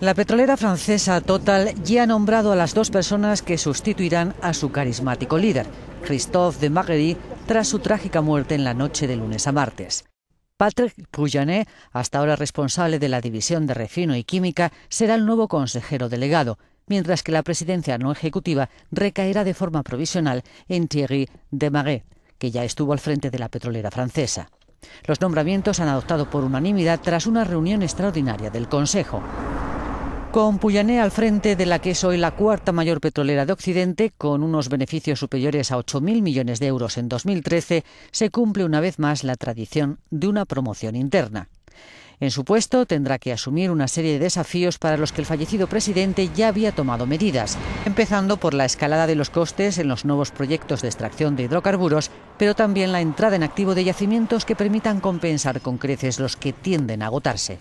La petrolera francesa Total ya ha nombrado a las dos personas que sustituirán a su carismático líder, Christophe de Margerie, tras su trágica muerte en la noche de lunes a martes. Patrick Poujanet, hasta ahora responsable de la división de refino y química, será el nuevo consejero delegado, mientras que la presidencia no ejecutiva recaerá de forma provisional en Thierry Desmarais, que ya estuvo al frente de la petrolera francesa. Los nombramientos han adoptado por unanimidad tras una reunión extraordinaria del Consejo. Con Puyané al frente de la que es hoy la cuarta mayor petrolera de Occidente, con unos beneficios superiores a 8.000 millones de euros en 2013, se cumple una vez más la tradición de una promoción interna. En su puesto tendrá que asumir una serie de desafíos para los que el fallecido presidente ya había tomado medidas, empezando por la escalada de los costes en los nuevos proyectos de extracción de hidrocarburos, pero también la entrada en activo de yacimientos que permitan compensar con creces los que tienden a agotarse.